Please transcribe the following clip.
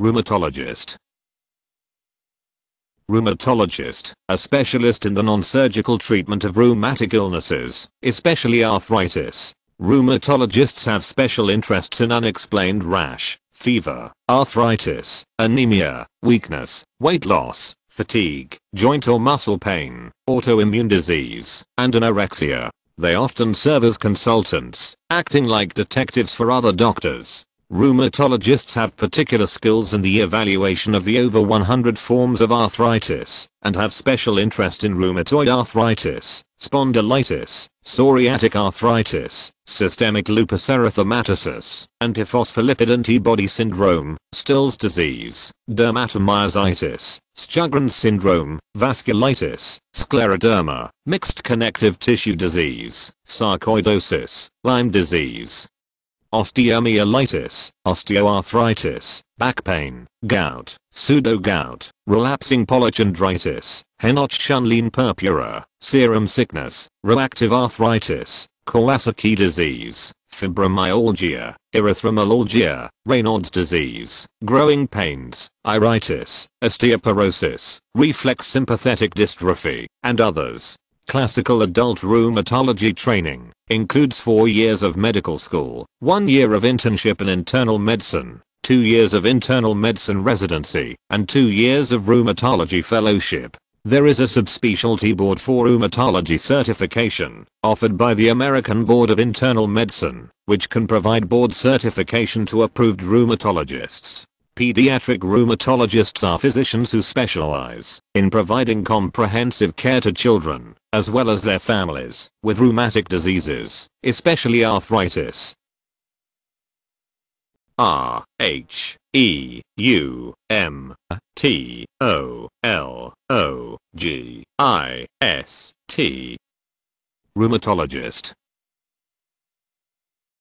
Rheumatologist. Rheumatologist, a specialist in the non-surgical treatment of rheumatic illnesses, especially arthritis. Rheumatologists have special interests in unexplained rash, fever, arthritis, anemia, weakness, weight loss, fatigue, joint or muscle pain, autoimmune disease, and anorexia. They often serve as consultants, acting like detectives for other doctors. Rheumatologists have particular skills in the evaluation of the over 100 forms of arthritis, and have special interest in rheumatoid arthritis, spondylitis, psoriatic arthritis, systemic lupus erythematosus, antiphospholipid antibody syndrome, Still's disease, dermatomyositis, Sjogren's syndrome, vasculitis, scleroderma, mixed connective tissue disease, sarcoidosis, Lyme disease, osteomyelitis, osteoarthritis, back pain, gout, pseudo-gout, relapsing polychondritis, Henoch-Schönlein purpura, serum sickness, reactive arthritis, Kawasaki disease, fibromyalgia, erythromelalgia, Raynaud's disease, growing pains, iritis, osteoporosis, reflex sympathetic dystrophy, and others. Classical adult rheumatology training includes 4 years of medical school, 1 year of internship in internal medicine, 2 years of internal medicine residency, and 2 years of rheumatology fellowship. There is a subspecialty board for rheumatology certification, offered by the American Board of Internal Medicine, which can provide board certification to approved rheumatologists. Pediatric rheumatologists are physicians who specialize in providing comprehensive care to children, as well as their families, with rheumatic diseases, especially arthritis. R H E U M T O L O G I S T Rheumatologist